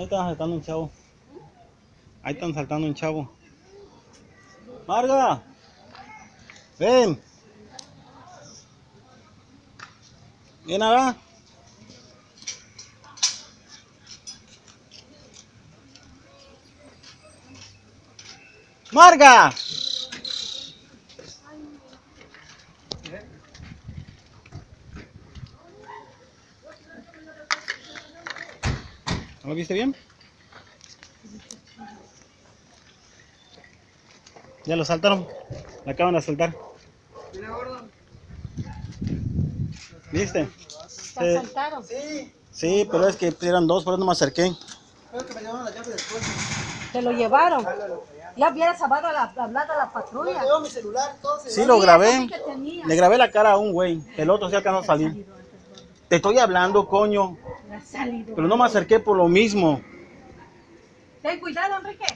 Ahí están saltando un chavo. Ahí están saltando un chavo. Marga. Ven. Ven acá. Marga. ¿No lo viste bien? Ya lo saltaron. Lo acaban de saltar. ¿Viste? ¿Te Sí. asaltaron? Sí, Sí, pero es que eran dos, por eso no me acerqué. creo que me llevaron la llave después. ¿Te lo llevaron? Ya hubieras hablado a la, hablado a la patrulla. llevo mi celular, todo se Sí, lo grabé. sí. Le grabé la cara a un güey. El otro se alcanzó a salir. Te estoy hablando, coño. Pero no me acerqué por lo mismo. Ten cuidado, Enrique.